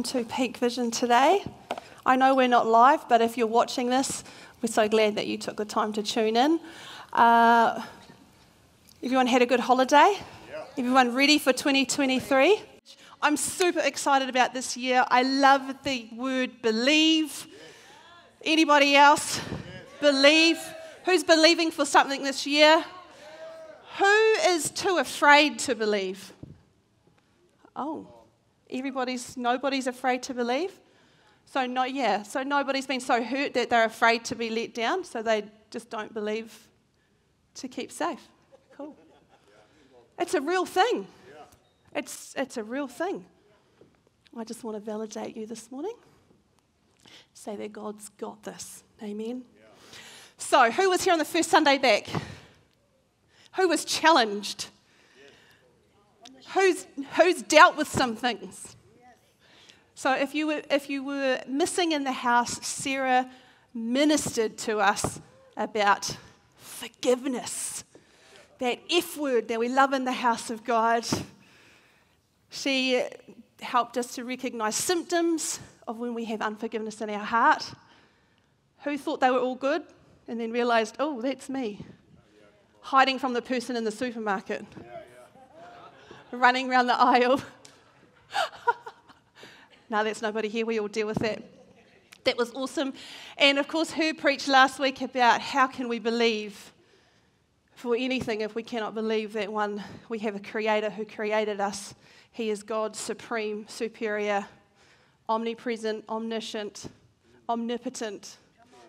to Peak Vision today. I know we're not live, but if you're watching this, we're so glad that you took the time to tune in. Uh, everyone had a good holiday? Yeah. Everyone ready for 2023? I'm super excited about this year. I love the word believe. Anybody else? Believe. Who's believing for something this year? Who is too afraid to believe? Oh everybody's, nobody's afraid to believe. So, no, yeah, so nobody's been so hurt that they're afraid to be let down, so they just don't believe to keep safe. Cool. It's a real thing. It's, it's a real thing. I just want to validate you this morning. Say that God's got this. Amen. So, who was here on the first Sunday back? Who was challenged? Who's, who's dealt with some things. So if you, were, if you were missing in the house, Sarah ministered to us about forgiveness. That F word that we love in the house of God. She helped us to recognize symptoms of when we have unforgiveness in our heart. Who thought they were all good and then realized, oh, that's me. Hiding from the person in the supermarket running around the aisle. now there's nobody here, we all deal with that. That was awesome. And of course, who preached last week about how can we believe for anything if we cannot believe that one, we have a creator who created us. He is God, supreme, superior, omnipresent, omniscient, omnipotent.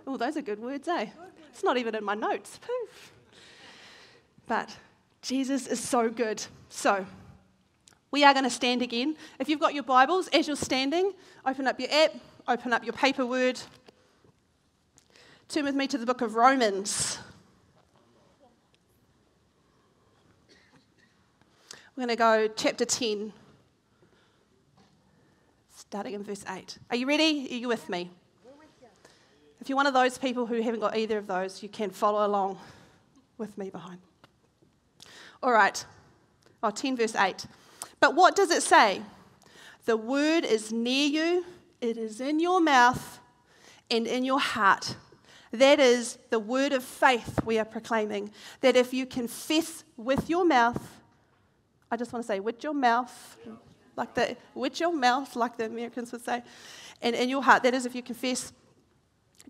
Oh, those are good words, eh? It's not even in my notes. Poof. But Jesus is so good. So, we are going to stand again. If you've got your Bibles, as you're standing, open up your app, open up your paper word. Turn with me to the book of Romans. We're going to go chapter 10, starting in verse 8. Are you ready? Are you with me? If you're one of those people who haven't got either of those, you can follow along with me behind. All right. Oh, 10 verse 8. But what does it say? The word is near you, it is in your mouth and in your heart. That is the word of faith we are proclaiming. That if you confess with your mouth, I just want to say with your mouth, like the with your mouth, like the Americans would say, and in your heart, that is if you confess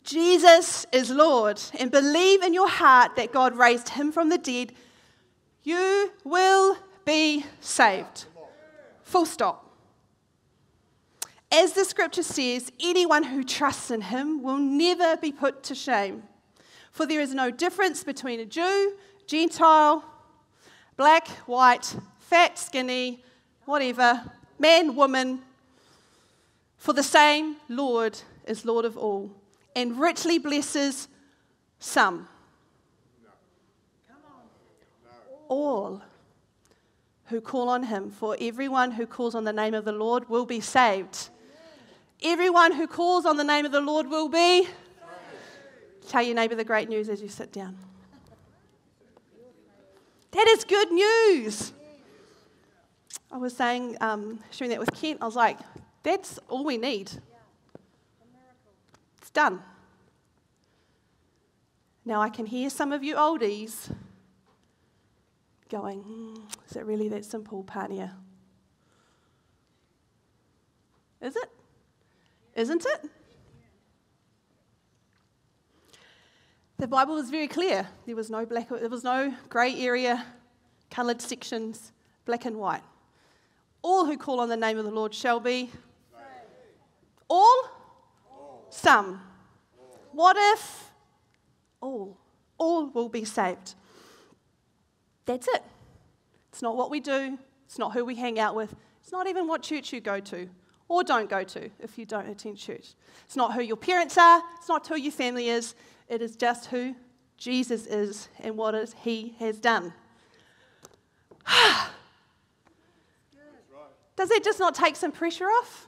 Jesus is Lord and believe in your heart that God raised him from the dead, you will be saved. Full stop. As the scripture says, anyone who trusts in him will never be put to shame. For there is no difference between a Jew, Gentile, black, white, fat, skinny, whatever, man, woman. For the same Lord is Lord of all and richly blesses some. All who call on him, for everyone who calls on the name of the Lord will be saved. Everyone who calls on the name of the Lord will be. Tell your neighbor the great news as you sit down. That is good news. I was saying, um, sharing that with Kent, I was like, that's all we need. It's done. Now I can hear some of you oldies going, mm, is it really that simple, Pania? Is it? Isn't it? The Bible is very clear. There was no black, there was no grey area, coloured sections, black and white. All who call on the name of the Lord shall be. All. Some. What if all? All will be saved. That's it. It's not what we do, it's not who we hang out with, it's not even what church you go to or don't go to if you don't attend church. It's not who your parents are, it's not who your family is, it is just who Jesus is and what is he has done. Does it just not take some pressure off?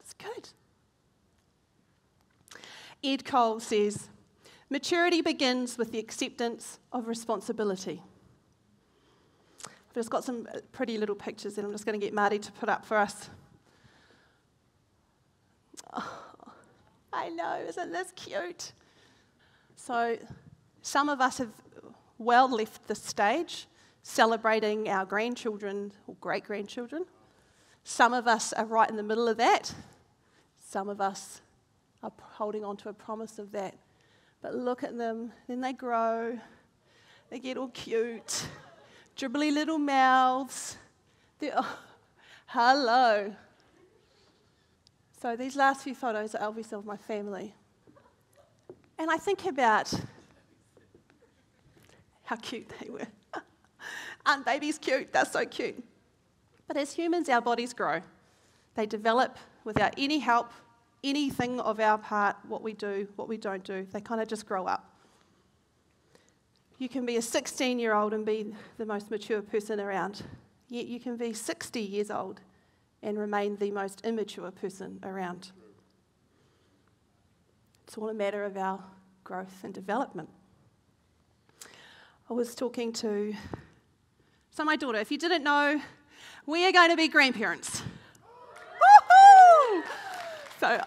It's good. Ed Cole says, Maturity begins with the acceptance of responsibility. I've just got some pretty little pictures that I'm just going to get Marty to put up for us. Oh, I know, isn't this cute? So, some of us have well left the stage celebrating our grandchildren or great grandchildren. Some of us are right in the middle of that. Some of us are holding on to a promise of that. But look at them, then they grow, they get all cute, dribbly little mouths. Oh, hello. So these last few photos are obviously of my family. And I think about how cute they were. Aren't babies cute? They're so cute. But as humans, our bodies grow. They develop without any help, anything of our part, what we do, what we don't do. They kind of just grow up. You can be a 16 year old and be the most mature person around, yet you can be 60 years old and remain the most immature person around. It's all a matter of our growth and development. I was talking to, so my daughter, if you didn't know, we are going to be grandparents. So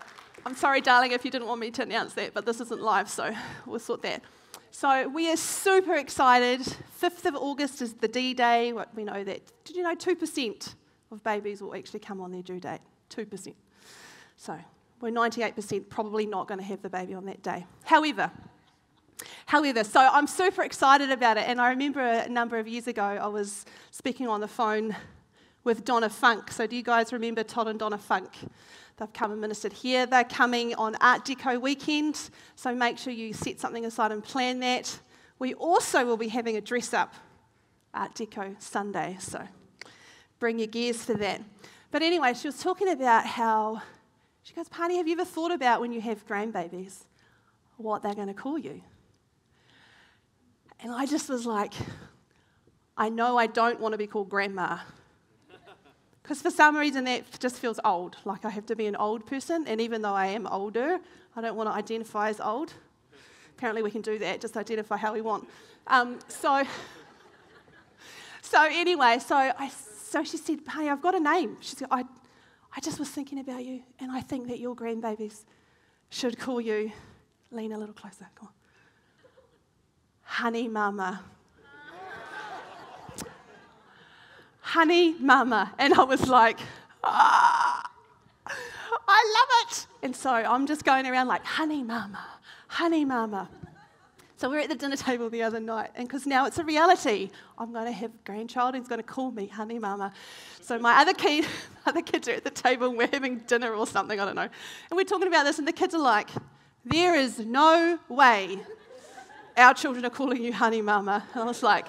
I'm sorry, darling, if you didn't want me to announce that, but this isn't live, so we'll sort that. So we are super excited. 5th of August is the D Day. We know that. Did you know 2% of babies will actually come on their due date? 2%. So we're 98% probably not going to have the baby on that day. However, However, so I'm super excited about it. And I remember a number of years ago, I was speaking on the phone with Donna Funk. So, do you guys remember Todd and Donna Funk? They've come and ministered here. They're coming on Art Deco weekend, so make sure you set something aside and plan that. We also will be having a dress up Art Deco Sunday, so bring your gears for that. But anyway, she was talking about how, she goes, Pani, have you ever thought about when you have grandbabies, what they're going to call you? And I just was like, I know I don't want to be called grandma. Because for some reason that just feels old, like I have to be an old person, and even though I am older, I don't want to identify as old. Apparently, we can do that, just identify how we want. Um, so, so anyway, so I, so she said, "Hey, I've got a name." She said, "I, I just was thinking about you, and I think that your grandbabies should call you." Lean a little closer. Come on, Honey Mama. Honey mama. And I was like, ah, I love it. And so I'm just going around like, honey mama, honey mama. So we are at the dinner table the other night, and because now it's a reality, I'm going to have a grandchild who's going to call me honey mama. So my other, kid, other kids are at the table, and we're having dinner or something, I don't know. And we're talking about this, and the kids are like, there is no way our children are calling you honey mama. And I was like,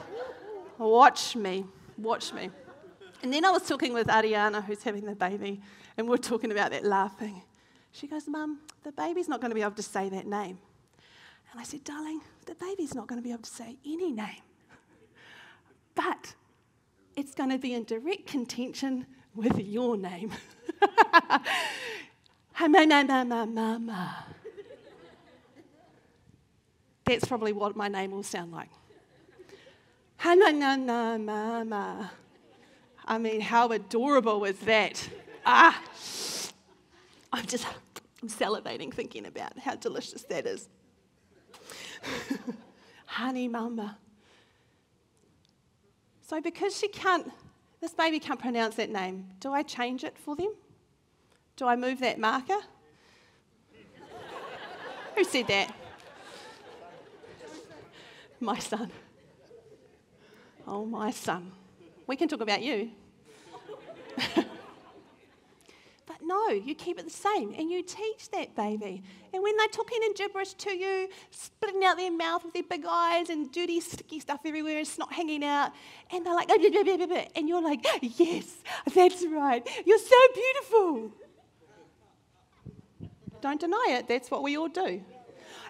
watch me, watch me. And then I was talking with Ariana, who's having the baby, and we are talking about that laughing. She goes, Mum, the baby's not going to be able to say that name. And I said, Darling, the baby's not going to be able to say any name. But it's going to be in direct contention with your name. That's probably what my name will sound like. Mama. I mean, how adorable was that? Ah, I'm just I'm salivating thinking about how delicious that is. Honey mama. So, because she can't, this baby can't pronounce that name, do I change it for them? Do I move that marker? Who said that? My son. Oh, my son. We can talk about you. but no, you keep it the same and you teach that baby. And when they're talking in gibberish to you, splitting out their mouth with their big eyes and dirty, sticky stuff everywhere and snot hanging out, and they're like, and you're like, yes, that's right. You're so beautiful. Don't deny it, that's what we all do.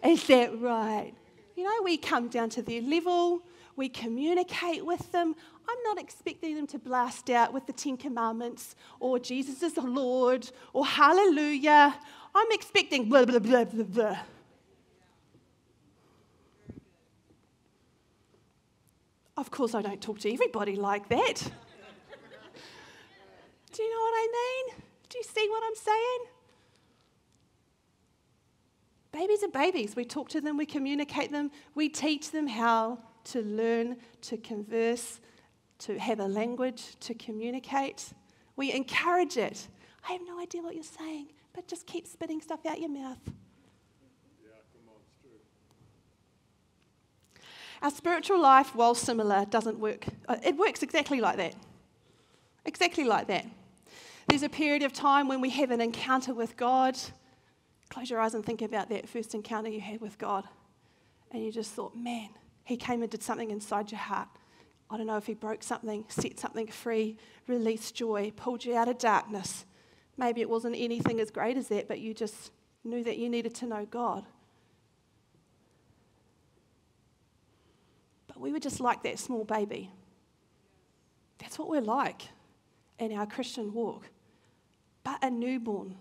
Is that right? You know, we come down to their level, we communicate with them. I'm not expecting them to blast out with the Ten Commandments or Jesus is the Lord or Hallelujah. I'm expecting blah, blah, blah, blah, blah. Of course, I don't talk to everybody like that. Do you know what I mean? Do you see what I'm saying? Babies are babies. We talk to them, we communicate them, we teach them how to learn, to converse, to have a language, to communicate. We encourage it. I have no idea what you're saying, but just keep spitting stuff out your mouth. Our spiritual life, while similar, doesn't work. Uh, it works exactly like that. Exactly like that. There's a period of time when we have an encounter with God. Close your eyes and think about that first encounter you had with God. And you just thought, man, He came and did something inside your heart. I don't know if He broke something, set something free, released joy, pulled you out of darkness. Maybe it wasn't anything as great as that, but you just knew that you needed to know God. But we were just like that small baby. That's what we're like in our Christian walk. But a newborn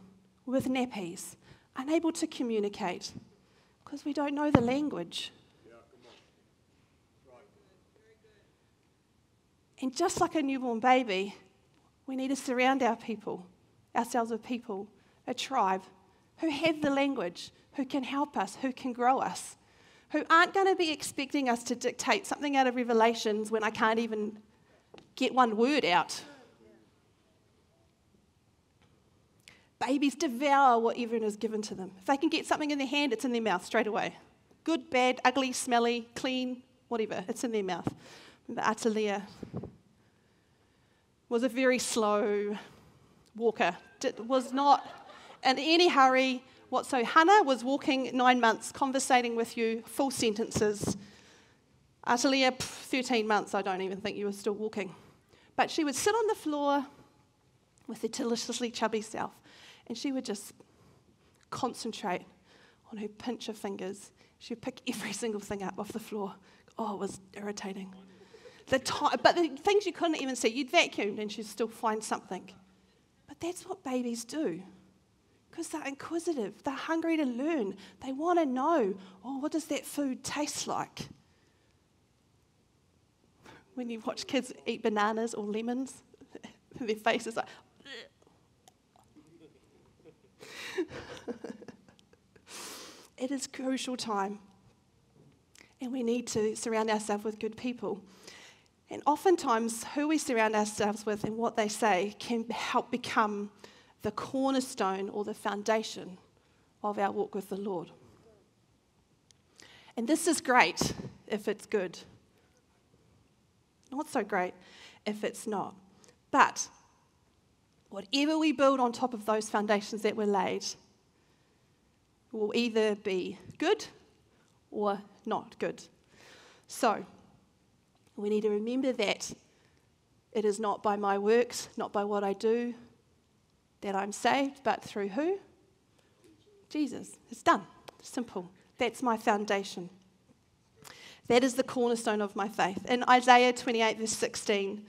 with nappies, unable to communicate because we don't know the language. And just like a newborn baby, we need to surround our people, ourselves with people, a tribe who have the language, who can help us, who can grow us who aren't going to be expecting us to dictate something out of Revelations when I can't even get one word out. Babies devour whatever is given to them. If they can get something in their hand, it's in their mouth straight away. Good, bad, ugly, smelly, clean, whatever, it's in their mouth. The Atalia was a very slow walker, was not in any hurry, what so Hannah was walking nine months, conversating with you, full sentences. Atalia, 13 months, I don't even think you were still walking. But she would sit on the floor with her deliciously chubby self, and she would just concentrate on her pinch of fingers. She would pick every single thing up off the floor. Oh, it was irritating. The but the things you couldn't even see, you'd vacuum and she'd still find something. But that's what babies do. Because they're inquisitive, they're hungry to learn, they want to know, oh, what does that food taste like? When you watch kids eat bananas or lemons, their faces are it is crucial time. And we need to surround ourselves with good people. And oftentimes, who we surround ourselves with and what they say can help become the cornerstone or the foundation of our walk with the Lord. And this is great if it's good, not so great if it's not. But whatever we build on top of those foundations that were laid will either be good or not good. So, we need to remember that it is not by my works, not by what I do, that I'm saved, but through who? Jesus. It's done. Simple. That's my foundation. That is the cornerstone of my faith. In Isaiah 28, verse 16,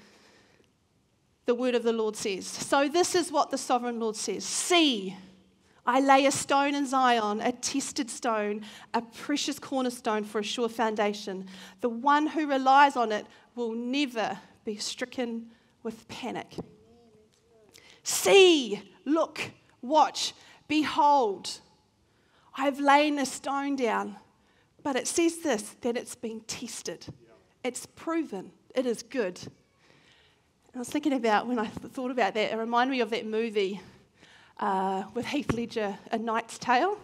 the word of the Lord says, So this is what the sovereign Lord says See, I lay a stone in Zion, a tested stone, a precious cornerstone for a sure foundation. The one who relies on it will never be stricken with panic. See, look, watch, behold, I've lain a stone down. But it says this that it's been tested, it's proven, it is good. And I was thinking about when I thought about that, it reminded me of that movie uh, with Heath Ledger, A Knight's Tale.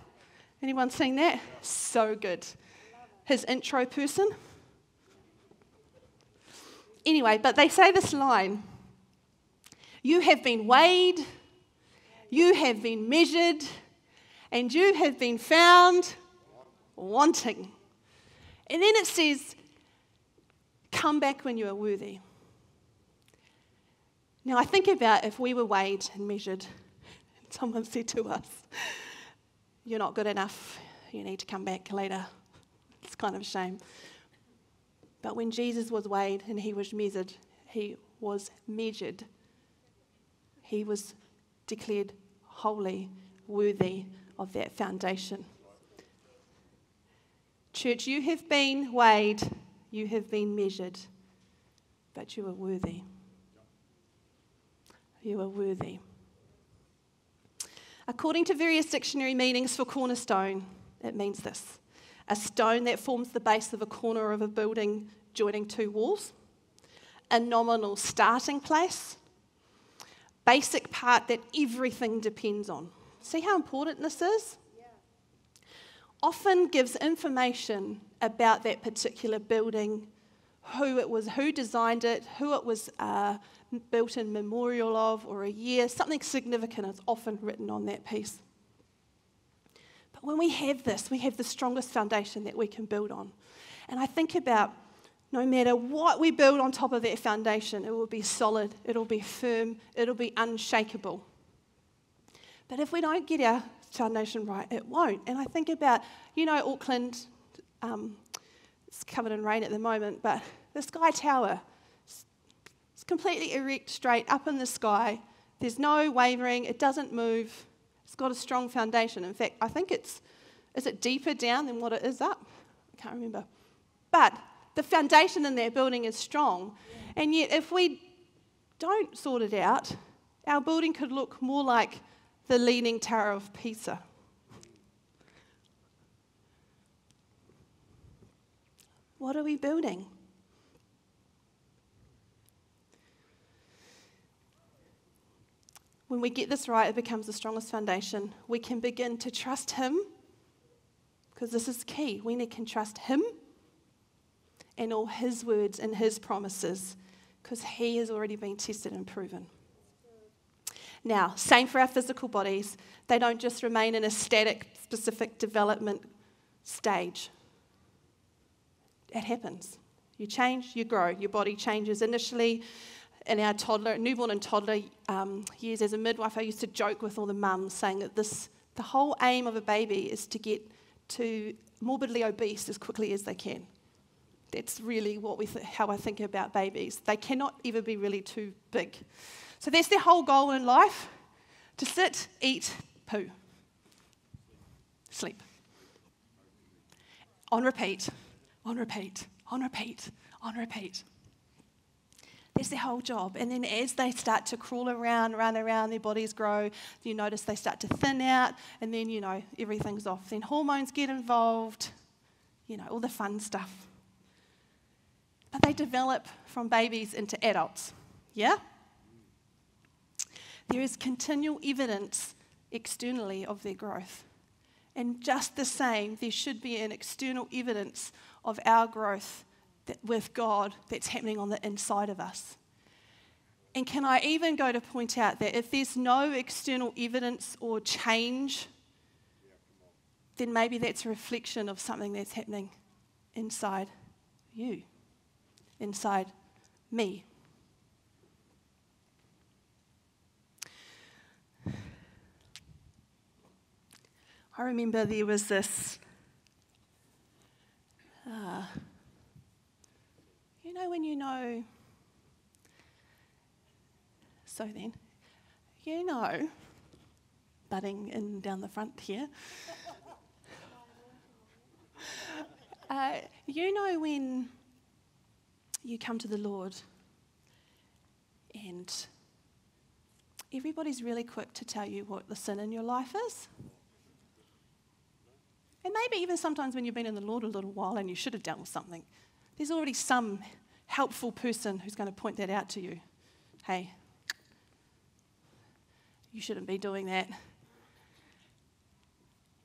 Anyone seen that? So good. His intro person. Anyway, but they say this line you have been weighed, you have been measured, and you have been found wanting. And then it says, Come back when you are worthy. Now, I think about if we were weighed and measured, someone said to us, You're not good enough, you need to come back later. It's kind of a shame. But when Jesus was weighed and he was measured, he was measured he was declared holy, worthy of that foundation. Church, you have been weighed, you have been measured, but you are worthy. You are worthy. According to various dictionary meanings for cornerstone, it means this a stone that forms the base of a corner of a building joining two walls, a nominal starting place, basic part that everything depends on. See how important this is? Yeah. Often gives information about that particular building, who it was, who designed it, who it was uh, built in memorial of, or a year. Something significant is often written on that piece. But when we have this, we have the strongest foundation that we can build on. And I think about no matter what we build on top of that foundation, it will be solid, it'll be firm, it'll be unshakable. But if we don't get our foundation right, it won't. And I think about, you know, Auckland, um, it's covered in rain at the moment, but the Sky Tower, completely erect, straight up in the sky. There's no wavering, it doesn't move. It's got a strong foundation. In fact, I think it's, is it deeper down than what it is up? I can't remember. But the foundation in that building is strong. And yet, if we don't sort it out, our building could look more like the Leaning Tower of Pisa. What are we building? When we get this right, it becomes the strongest foundation. We can begin to trust Him, because this is key. We need to can trust Him and all His words and His promises, because He has already been tested and proven. Now, same for our physical bodies. They don't just remain in a static, specific development stage. It happens. You change, you grow. Your body changes. Initially, in our toddler, newborn and toddler um, years as a midwife, I used to joke with all the mums saying that this, the whole aim of a baby is to get to morbidly obese as quickly as they can. That's really what we th- how I think about babies. They cannot ever be really too big. So that's their whole goal in life to sit, eat, poo, sleep. On repeat, on repeat, on repeat, on repeat. That's their whole job. And then as they start to crawl around, run around, their bodies grow, you notice they start to thin out, and then, you know, everything's off. Then hormones get involved, you know, all the fun stuff. But they develop from babies into adults. Yeah? There is continual evidence externally of their growth. And just the same, there should be an external evidence of our growth that, with God that's happening on the inside of us. And can I even go to point out that if there's no external evidence or change, then maybe that's a reflection of something that's happening inside you, inside me. I remember there was this. Uh, know, when you know. So then, you know, butting in down the front here. uh, you know, when you come to the Lord and everybody's really quick to tell you what the sin in your life is. And maybe even sometimes when you've been in the Lord a little while and you should have dealt with something, there's already some helpful person who's going to point that out to you. Hey, you shouldn't be doing that.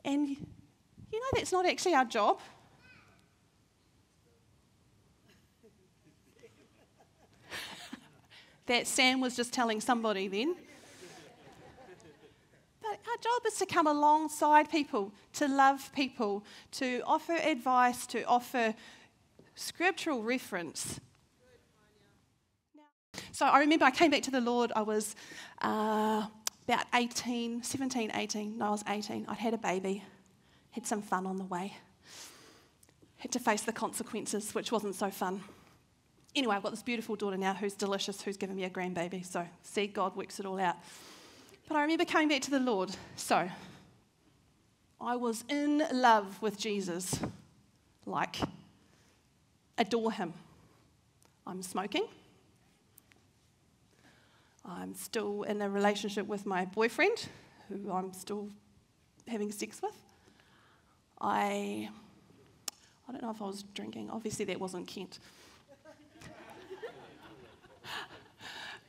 And you know, that's not actually our job. that Sam was just telling somebody then. But our job is to come alongside people, to love people, to offer advice, to offer scriptural reference. So I remember I came back to the Lord, I was uh, about 18, 17, 18. No, I was 18. I'd had a baby, had some fun on the way, had to face the consequences, which wasn't so fun. Anyway, I've got this beautiful daughter now who's delicious, who's given me a grandbaby. So, see, God works it all out. But I remember coming back to the Lord. So, I was in love with Jesus, like, adore him. I'm smoking, I'm still in a relationship with my boyfriend, who I'm still having sex with. I, I don't know if I was drinking. Obviously, that wasn't Kent.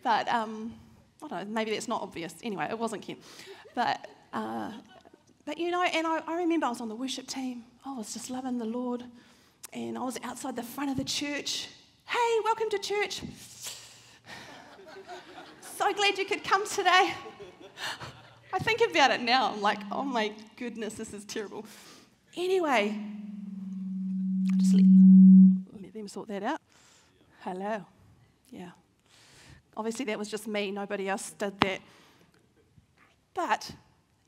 but um, I don't know, maybe that's not obvious. Anyway, it wasn't Kent. But, uh, but you know, and I, I remember I was on the worship team. I was just loving the Lord. And I was outside the front of the church. Hey, welcome to church. So glad you could come today. I think about it now. I'm like, oh my goodness, this is terrible. Anyway, just let, let them sort that out. Hello. Yeah. Obviously, that was just me. Nobody else did that. But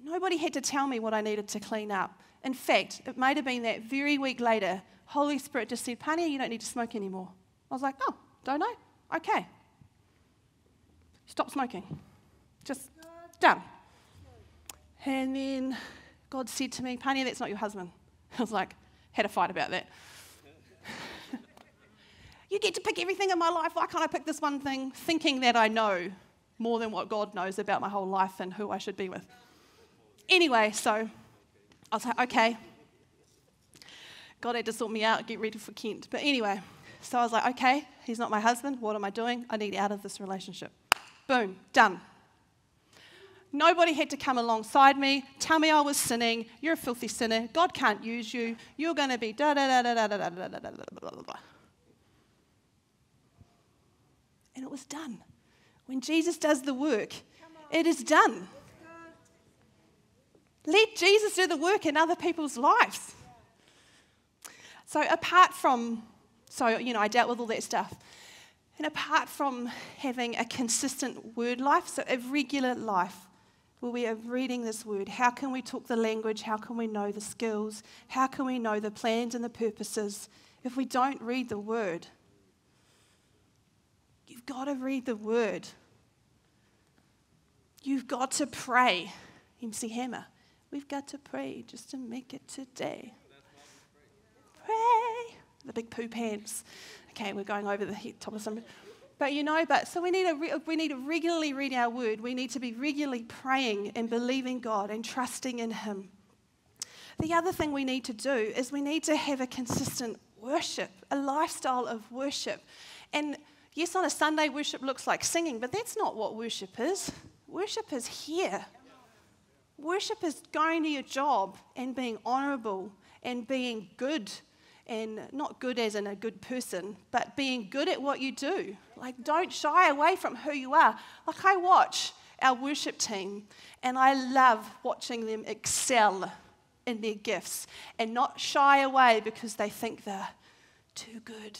nobody had to tell me what I needed to clean up. In fact, it might have been that very week later, Holy Spirit just said, Pania, you don't need to smoke anymore. I was like, oh, don't I? Okay. Stop smoking. Just done. And then God said to me, Pania, that's not your husband. I was like, had a fight about that. you get to pick everything in my life. Why can't I pick this one thing? Thinking that I know more than what God knows about my whole life and who I should be with. Anyway, so I was like, okay. God had to sort me out, get ready for Kent. But anyway, so I was like, okay, he's not my husband. What am I doing? I need out of this relationship. Boom, done. Nobody had to come alongside me, tell me I was sinning. You're a filthy sinner. God can't use you. You're going to be da da da da da da da da da da da da da. And it was done. When Jesus does the work, it is done. Let Jesus do the work in other people's lives. So, apart from, so, you know, I dealt with all that stuff. And apart from having a consistent word life, so a regular life, where we are reading this word. How can we talk the language? How can we know the skills? How can we know the plans and the purposes if we don't read the word? You've got to read the word. You've got to pray. MC Hammer. We've got to pray just to make it today. Pray. The big poop hands. Okay, we're going over the top of something. But you know, but so we need, to we need to regularly read our word. We need to be regularly praying and believing God and trusting in Him. The other thing we need to do is we need to have a consistent worship, a lifestyle of worship. And yes, on a Sunday, worship looks like singing, but that's not what worship is. Worship is here. Worship is going to your job and being honorable and being good and not good as in a good person, but being good at what you do. Like, don't shy away from who you are. Like, I watch our worship team, and I love watching them excel in their gifts and not shy away because they think they're too good.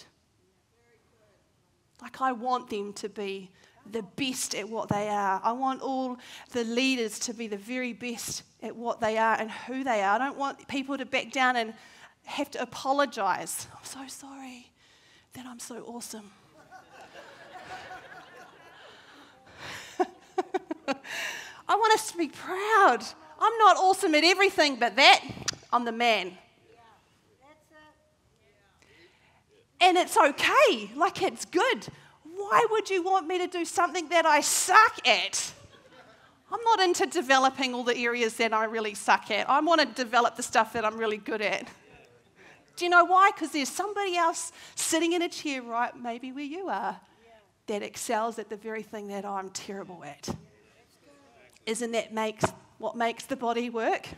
Like, I want them to be the best at what they are. I want all the leaders to be the very best at what they are and who they are. I don't want people to back down and have to apologize. I'm so sorry that I'm so awesome. I want us to be proud. I'm not awesome at everything, but that, I'm the man. And it's okay, like it's good. Why would you want me to do something that I suck at? I'm not into developing all the areas that I really suck at. I want to develop the stuff that I'm really good at. Do you know why? Because there's somebody else sitting in a chair right maybe where you are that excels at the very thing that I'm terrible at. Isn't that makes what makes the body work?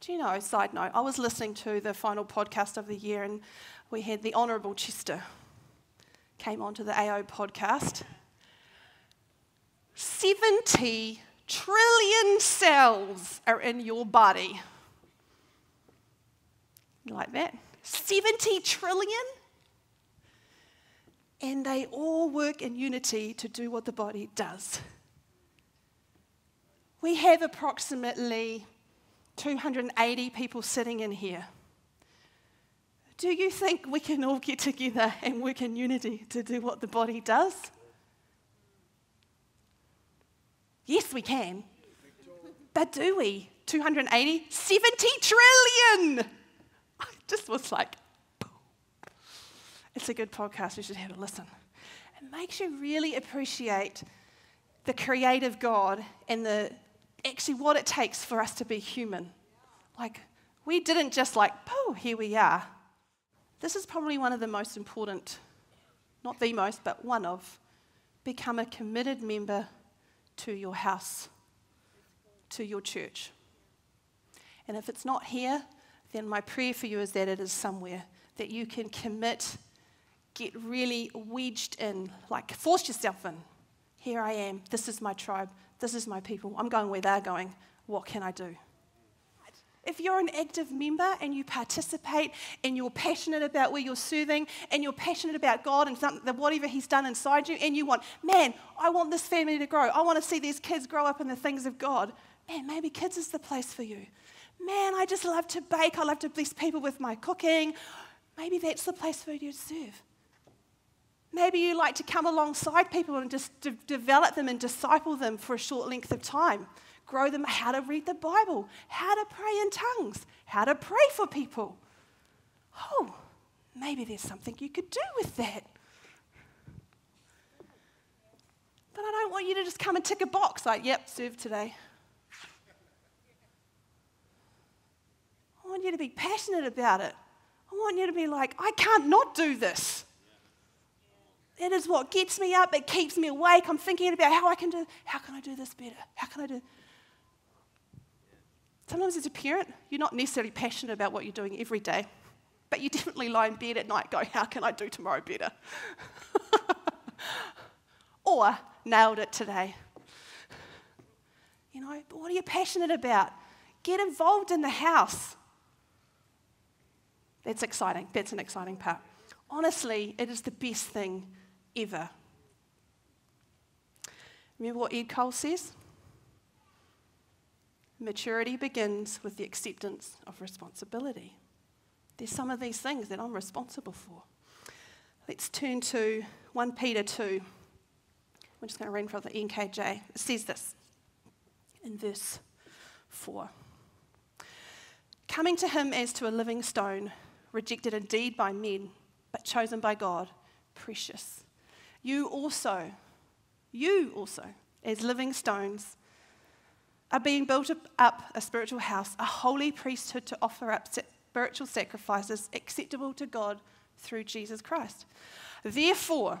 Do you know, side note, I was listening to the final podcast of the year and we had the Honourable Chester came onto the AO podcast. 70 trillion cells are in your body like that. 70 trillion? And they all work in unity to do what the body does. We have approximately 280 people sitting in here. Do you think we can all get together and work in unity to do what the body does? Yes, we can. But do we? 280? 70 trillion! Just was like, Boom. it's a good podcast. You should have a listen. It makes you really appreciate the creative God and the actually what it takes for us to be human. Like, we didn't just like, oh, here we are. This is probably one of the most important, not the most, but one of, become a committed member to your house, to your church. And if it's not here, then my prayer for you is that it is somewhere that you can commit, get really wedged in, like force yourself in. Here I am. This is my tribe. This is my people. I'm going where they're going. What can I do? If you're an active member and you participate and you're passionate about where you're serving and you're passionate about God and whatever He's done inside you, and you want, man, I want this family to grow. I want to see these kids grow up in the things of God. Man, maybe kids is the place for you. Man, I just love to bake. I love to bless people with my cooking. Maybe that's the place for you to serve. Maybe you like to come alongside people and just de- develop them and disciple them for a short length of time grow them how to read the Bible, how to pray in tongues, how to pray for people. Oh, maybe there's something you could do with that. But I don't want you to just come and tick a box like, yep, serve today. Want you to be passionate about it. I want you to be like, I can't not do this. It is what gets me up. It keeps me awake. I'm thinking about how I can do, how can I do this better? How can I do? Sometimes as a parent, you're not necessarily passionate about what you're doing every day, but you definitely lie in bed at night going, How can I do tomorrow better? or nailed it today. You know, but what are you passionate about? Get involved in the house. That's exciting. That's an exciting part. Honestly, it is the best thing ever. Remember what Ed Cole says? Maturity begins with the acceptance of responsibility. There's some of these things that I'm responsible for. Let's turn to 1 Peter 2. We're just going to read from the NKJ. It says this in verse 4 Coming to him as to a living stone, rejected indeed by men, but chosen by God, precious. You also, you also, as living stones, are being built up a spiritual house, a holy priesthood to offer up spiritual sacrifices acceptable to God through Jesus Christ. Therefore,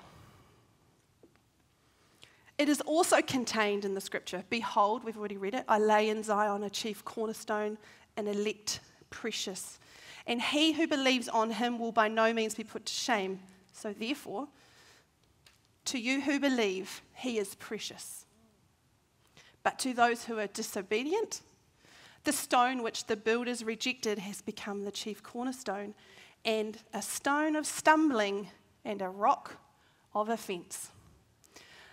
it is also contained in the scripture Behold, we've already read it, I lay in Zion a chief cornerstone, an elect, precious. And he who believes on him will by no means be put to shame. So, therefore, to you who believe, he is precious. But to those who are disobedient, the stone which the builders rejected has become the chief cornerstone, and a stone of stumbling and a rock of offense.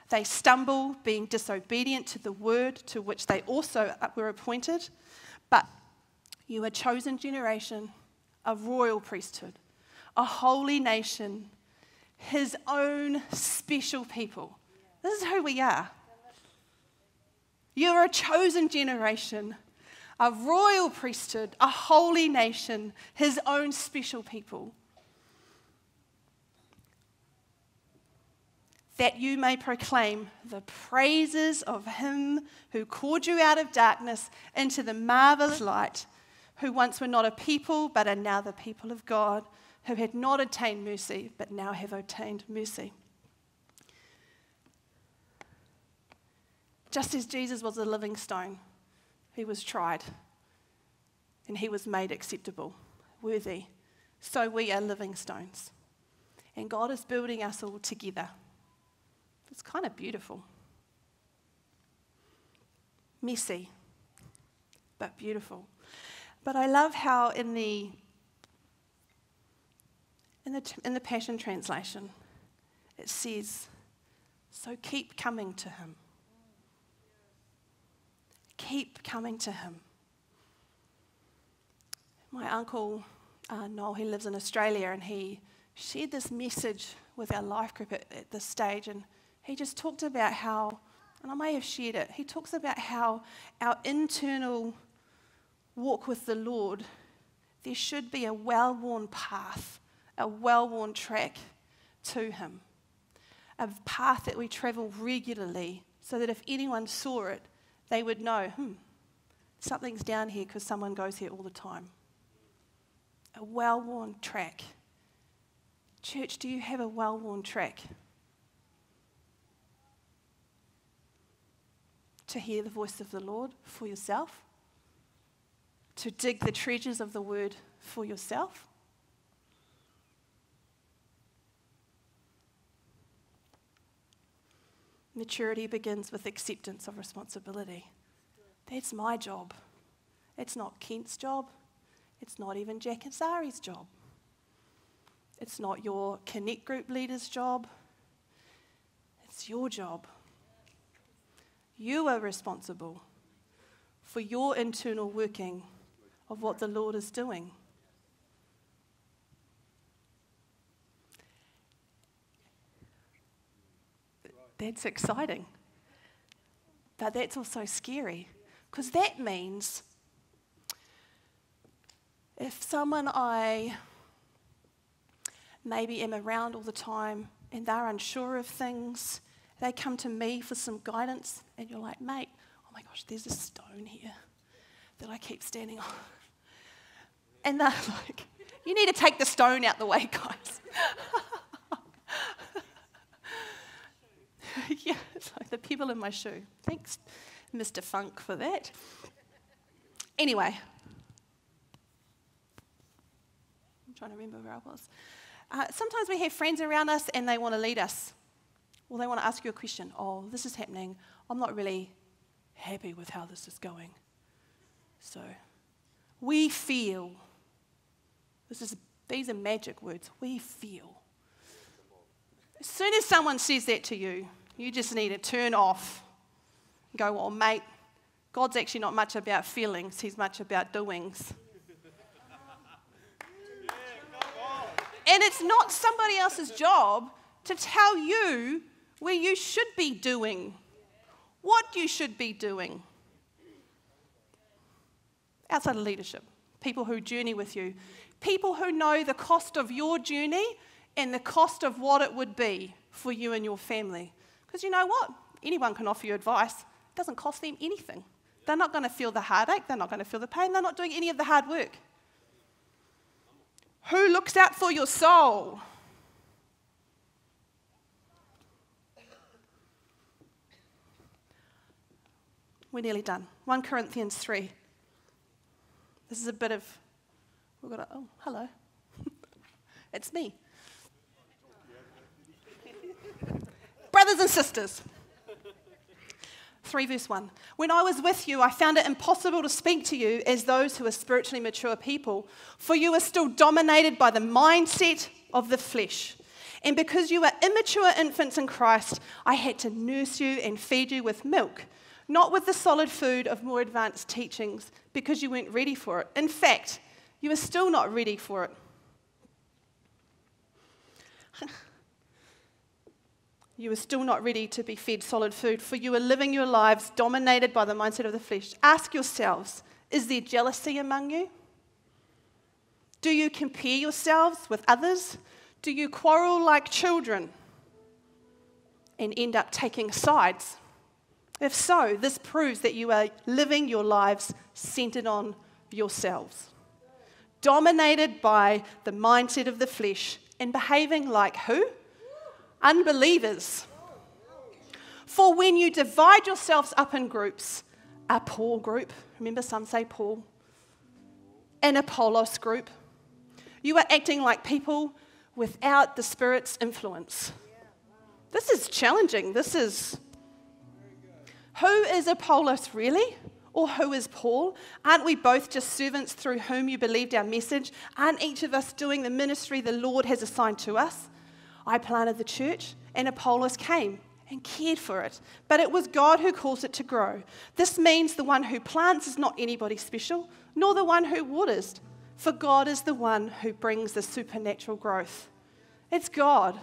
They stumble, being disobedient to the word to which they also were appointed. But you are a chosen generation, a royal priesthood, a holy nation, his own special people. This is who we are. You're a chosen generation, a royal priesthood, a holy nation, his own special people. That you may proclaim the praises of him who called you out of darkness into the marvelous light, who once were not a people, but are now the people of God, who had not attained mercy, but now have obtained mercy. Just as Jesus was a living stone, he was tried and he was made acceptable, worthy, so we are living stones. And God is building us all together. It's kind of beautiful. Messy, but beautiful. But I love how in the in the, in the Passion Translation, it says, So keep coming to him. Keep coming to Him. My uncle, uh, Noel, he lives in Australia, and he shared this message with our life group at, at this stage. And he just talked about how, and I may have shared it, he talks about how our internal walk with the Lord, there should be a well worn path, a well worn track to Him, a path that we travel regularly so that if anyone saw it, they would know, hmm, something's down here because someone goes here all the time. A well worn track. Church, do you have a well worn track? To hear the voice of the Lord for yourself? To dig the treasures of the word for yourself? Maturity begins with acceptance of responsibility. That's my job. It's not Kent's job. It's not even Jack and Sari's job. It's not your Connect Group leader's job. It's your job. You are responsible for your internal working of what the Lord is doing. That's exciting. But that's also scary because that means if someone I maybe am around all the time and they're unsure of things, they come to me for some guidance, and you're like, mate, oh my gosh, there's a stone here that I keep standing on. And they're like, you need to take the stone out the way, guys. yeah, it's like the people in my shoe. Thanks, Mr. Funk, for that. Anyway, I'm trying to remember where I was. Uh, sometimes we have friends around us and they want to lead us. Well, they want to ask you a question. Oh, this is happening. I'm not really happy with how this is going. So, we feel. This is, these are magic words. We feel. As soon as someone says that to you, you just need to turn off and go, well, mate, God's actually not much about feelings, He's much about doings. and it's not somebody else's job to tell you where you should be doing, what you should be doing. Outside of leadership, people who journey with you, people who know the cost of your journey and the cost of what it would be for you and your family. Because you know what? Anyone can offer you advice. It doesn't cost them anything. They're not going to feel the heartache, they're not going to feel the pain, they're not doing any of the hard work. Who looks out for your soul? We're nearly done. 1 Corinthians 3. This is a bit of, we've got a, oh, hello. it's me. Brothers and sisters. 3 verse 1. When I was with you, I found it impossible to speak to you as those who are spiritually mature people, for you are still dominated by the mindset of the flesh. And because you are immature infants in Christ, I had to nurse you and feed you with milk, not with the solid food of more advanced teachings, because you weren't ready for it. In fact, you are still not ready for it. you are still not ready to be fed solid food, for you are living your lives dominated by the mindset of the flesh. Ask yourselves is there jealousy among you? Do you compare yourselves with others? Do you quarrel like children and end up taking sides? If so, this proves that you are living your lives centered on yourselves, dominated by the mindset of the flesh, and behaving like who? unbelievers. For when you divide yourselves up in groups, a Paul group, remember some say Paul, and Apollos group, you are acting like people without the Spirit's influence. This is challenging. This is. Who is Apollos really? Or who is Paul? Aren't we both just servants through whom you believed our message? Aren't each of us doing the ministry the Lord has assigned to us? I planted the church, and Apollos came and cared for it. But it was God who caused it to grow. This means the one who plants is not anybody special, nor the one who waters, for God is the one who brings the supernatural growth. It's God.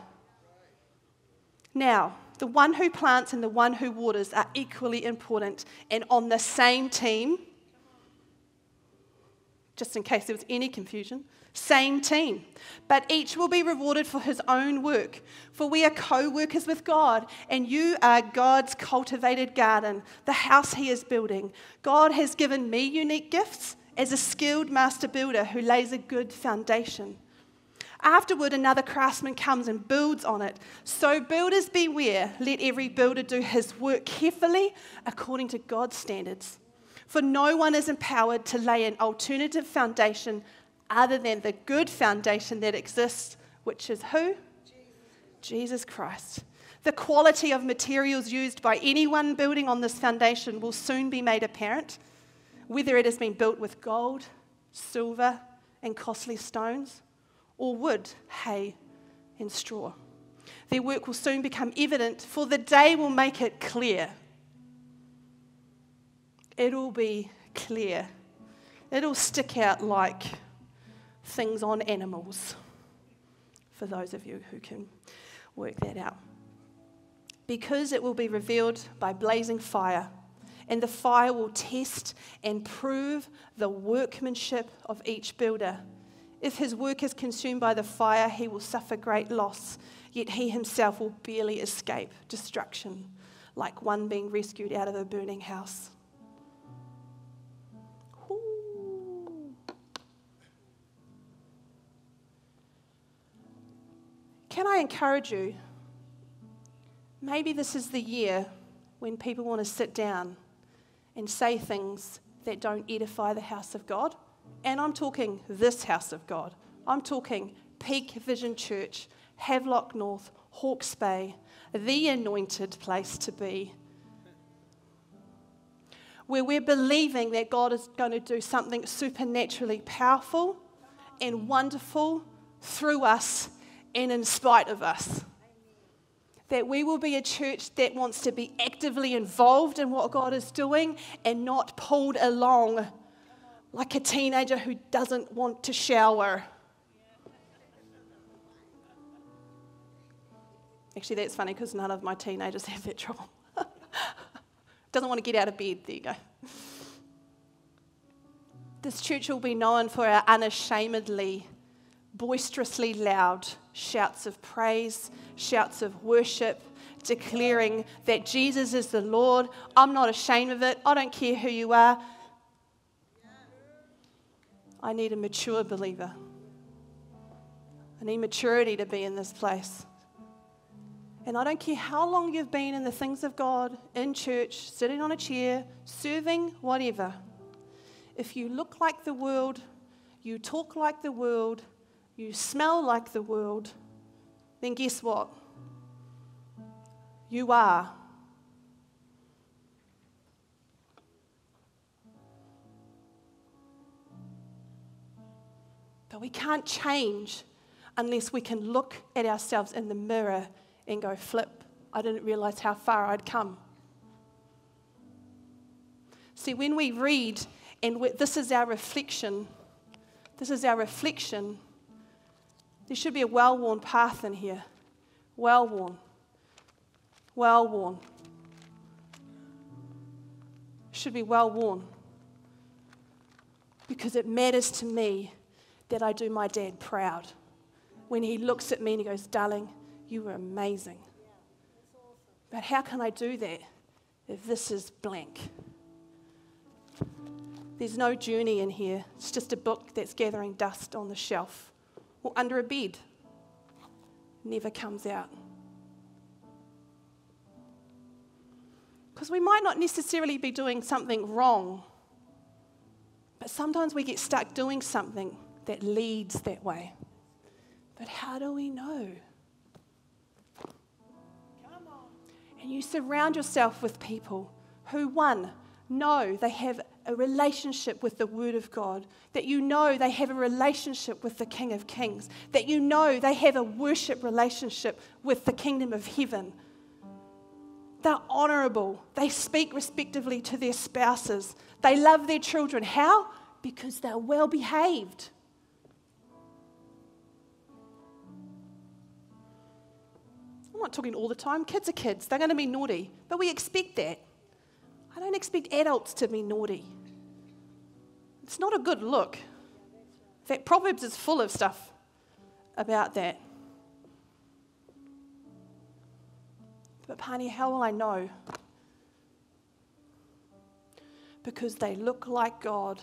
Now, the one who plants and the one who waters are equally important and on the same team just in case there was any confusion. Same team, but each will be rewarded for his own work. For we are co workers with God, and you are God's cultivated garden, the house he is building. God has given me unique gifts as a skilled master builder who lays a good foundation. Afterward, another craftsman comes and builds on it. So, builders beware. Let every builder do his work carefully according to God's standards. For no one is empowered to lay an alternative foundation other than the good foundation that exists, which is who? Jesus, Jesus Christ. The quality of materials used by anyone building on this foundation will soon be made apparent, whether it has been built with gold, silver, and costly stones or wood, hay, and straw. Their work will soon become evident, for the day will make it clear. It'll be clear. It'll stick out like things on animals, for those of you who can work that out. Because it will be revealed by blazing fire, and the fire will test and prove the workmanship of each builder. If his work is consumed by the fire, he will suffer great loss, yet he himself will barely escape destruction, like one being rescued out of a burning house. Can I encourage you? Maybe this is the year when people want to sit down and say things that don't edify the house of God. And I'm talking this house of God. I'm talking Peak Vision Church, Havelock North, Hawke's Bay, the anointed place to be. Where we're believing that God is going to do something supernaturally powerful and wonderful through us and in spite of us. That we will be a church that wants to be actively involved in what God is doing and not pulled along like a teenager who doesn't want to shower. Actually, that's funny because none of my teenagers have that trouble. doesn't want to get out of bed. There you go. This church will be known for our unashamedly, boisterously loud shouts of praise, shouts of worship, declaring that Jesus is the Lord. I'm not ashamed of it. I don't care who you are. I need a mature believer. I need maturity to be in this place. And I don't care how long you've been in the things of God, in church, sitting on a chair, serving, whatever. If you look like the world, you talk like the world, you smell like the world, then guess what? You are We can't change unless we can look at ourselves in the mirror and go, flip, I didn't realize how far I'd come. See, when we read, and this is our reflection, this is our reflection, there should be a well worn path in here. Well worn. Well worn. Should be well worn. Because it matters to me that I do my dad proud. When he looks at me and he goes, Darling, you were amazing. But how can I do that if this is blank? There's no journey in here. It's just a book that's gathering dust on the shelf or under a bed. Never comes out. Because we might not necessarily be doing something wrong, but sometimes we get stuck doing something that leads that way. But how do we know? And you surround yourself with people who, one, know they have a relationship with the Word of God, that you know they have a relationship with the King of Kings, that you know they have a worship relationship with the kingdom of heaven. They're honorable. They speak respectively to their spouses. They love their children. How? Because they're well behaved. I'm not talking all the time. Kids are kids, they're going to be naughty. But we expect that. I don't expect adults to be naughty. It's not a good look. In fact, Proverbs is full of stuff about that. But, Pani, how will I know? Because they look like God,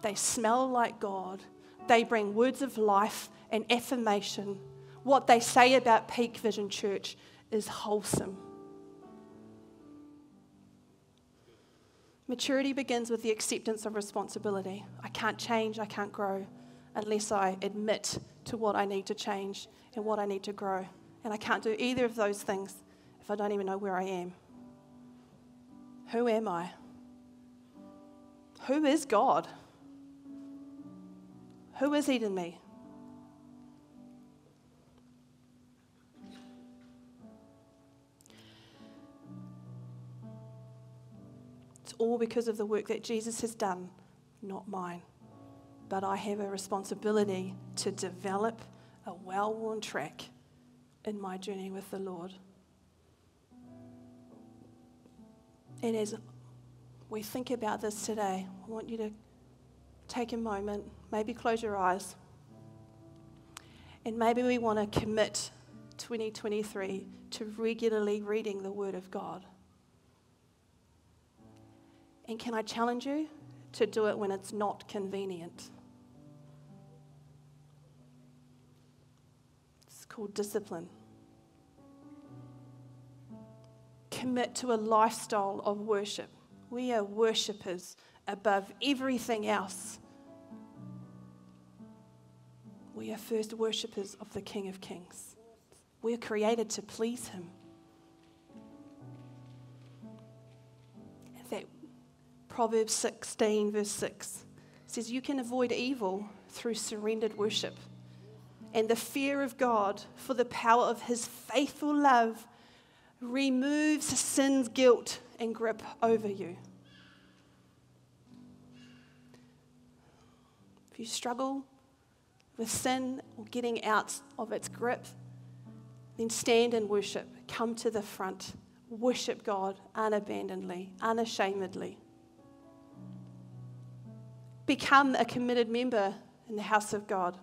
they smell like God, they bring words of life and affirmation. What they say about Peak Vision Church is wholesome. Maturity begins with the acceptance of responsibility. I can't change, I can't grow unless I admit to what I need to change and what I need to grow. And I can't do either of those things if I don't even know where I am. Who am I? Who is God? Who is He to me? It's all because of the work that Jesus has done, not mine. But I have a responsibility to develop a well worn track in my journey with the Lord. And as we think about this today, I want you to take a moment, maybe close your eyes, and maybe we want to commit 2023 to regularly reading the Word of God. And can I challenge you to do it when it's not convenient? It's called discipline. Commit to a lifestyle of worship. We are worshippers above everything else. We are first worshippers of the King of Kings. We are created to please Him. Proverbs 16, verse 6 says, You can avoid evil through surrendered worship and the fear of God, for the power of His faithful love removes sin's guilt and grip over you. If you struggle with sin or getting out of its grip, then stand and worship. Come to the front. Worship God unabandonedly, unashamedly. Become a committed member in the house of God.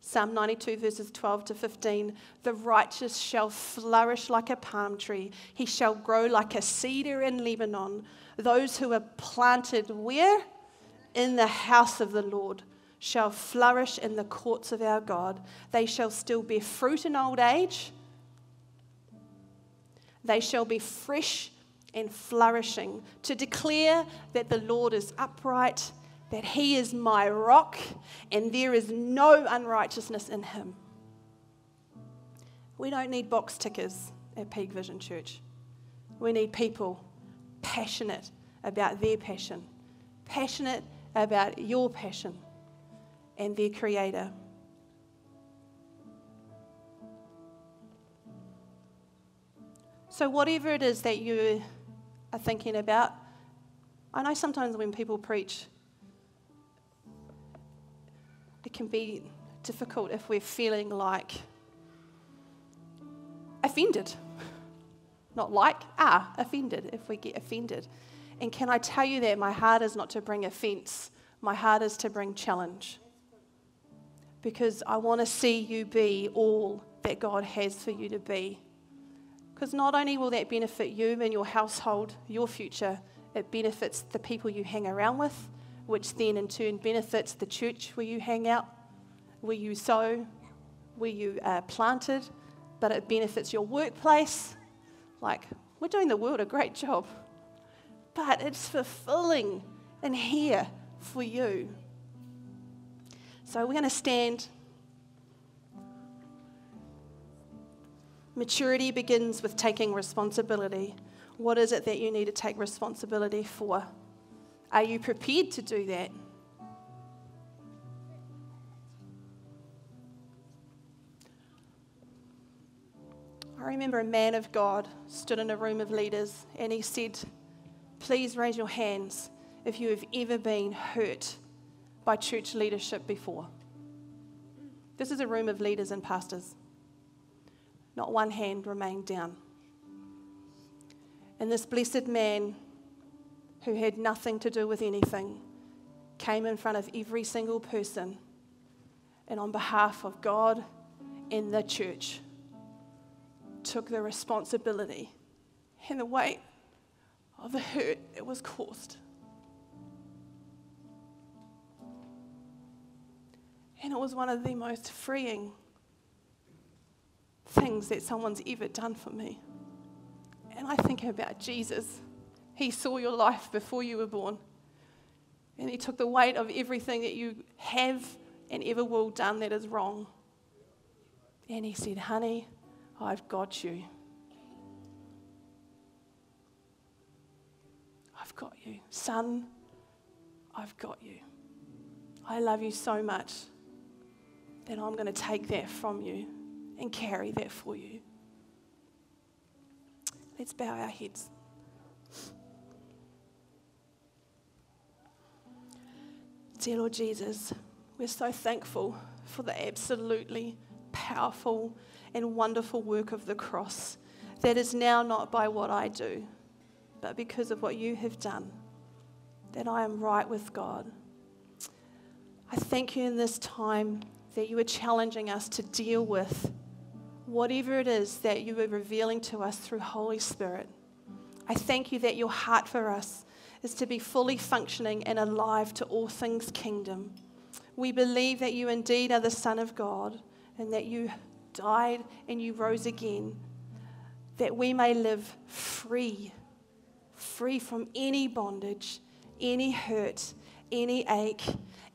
Psalm 92, verses 12 to 15. The righteous shall flourish like a palm tree, he shall grow like a cedar in Lebanon. Those who are planted where? In the house of the Lord shall flourish in the courts of our God. They shall still bear fruit in old age. They shall be fresh and flourishing to declare that the Lord is upright that he is my rock and there is no unrighteousness in him. We don't need box tickers at Peak Vision Church. We need people passionate about their passion, passionate about your passion and their creator. So, whatever it is that you are thinking about, I know sometimes when people preach, it can be difficult if we're feeling like offended. Not like, ah, offended, if we get offended. And can I tell you that my heart is not to bring offense, my heart is to bring challenge. Because I want to see you be all that God has for you to be. Because not only will that benefit you and your household, your future, it benefits the people you hang around with, which then in turn benefits the church where you hang out, where you sow, where you are planted, but it benefits your workplace. Like, we're doing the world a great job, but it's fulfilling in here for you. So we're going to stand. Maturity begins with taking responsibility. What is it that you need to take responsibility for? Are you prepared to do that? I remember a man of God stood in a room of leaders and he said, Please raise your hands if you have ever been hurt by church leadership before. This is a room of leaders and pastors. Not one hand remained down. And this blessed man who had nothing to do with anything, came in front of every single person and on behalf of God and the church, took the responsibility and the weight of the hurt it was caused. And it was one of the most freeing things that someone's ever done for me. And I think about Jesus. He saw your life before you were born. And He took the weight of everything that you have and ever will done that is wrong. And He said, Honey, I've got you. I've got you. Son, I've got you. I love you so much that I'm going to take that from you and carry that for you. Let's bow our heads. Dear Lord Jesus, we're so thankful for the absolutely powerful and wonderful work of the cross that is now not by what I do, but because of what you have done, that I am right with God. I thank you in this time that you are challenging us to deal with whatever it is that you are revealing to us through Holy Spirit. I thank you that your heart for us is to be fully functioning and alive to all things kingdom. We believe that you indeed are the Son of God and that you died and you rose again, that we may live free, free from any bondage, any hurt, any ache,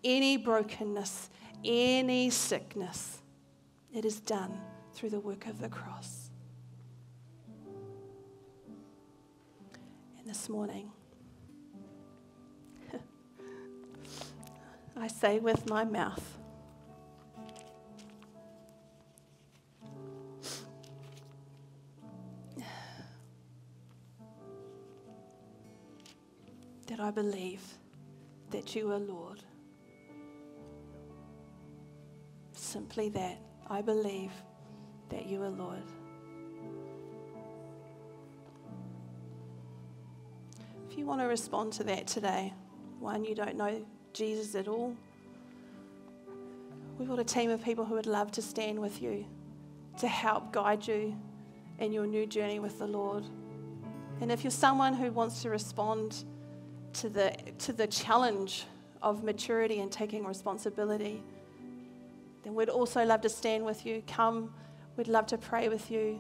any brokenness, any sickness. It is done through the work of the cross. And this morning, I say with my mouth, that I believe that you are Lord. Simply that. I believe that you are Lord. If you want to respond to that today, one, you don't know Jesus at all, we've got a team of people who would love to stand with you to help guide you in your new journey with the Lord. And if you're someone who wants to respond to the, to the challenge of maturity and taking responsibility, then we'd also love to stand with you. Come, we'd love to pray with you.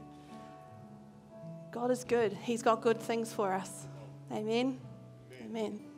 God is good, He's got good things for us. Amen. Amen. Amen.